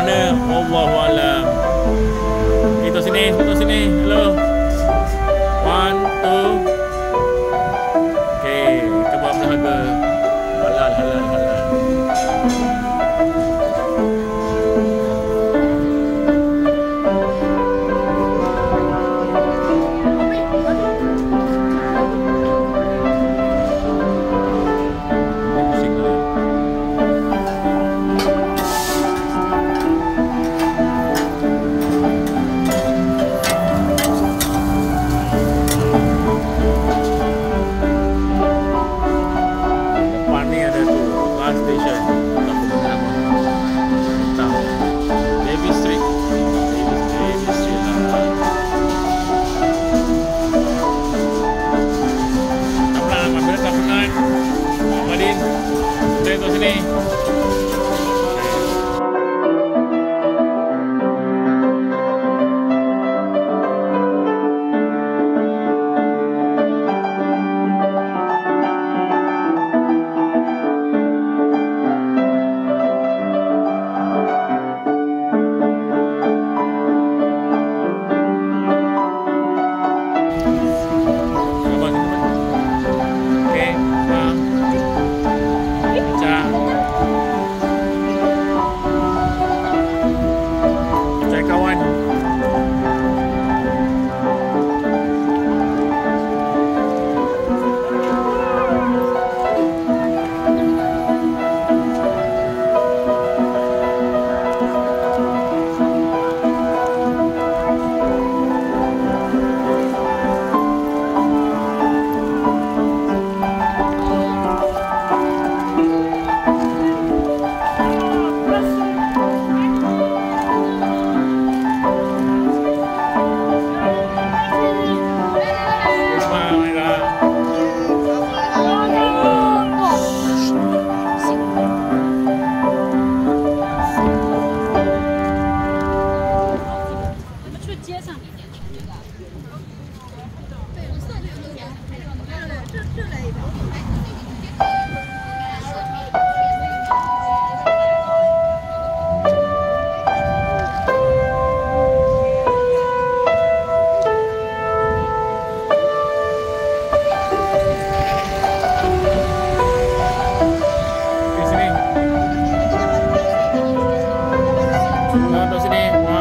mana? Allahu alam. one.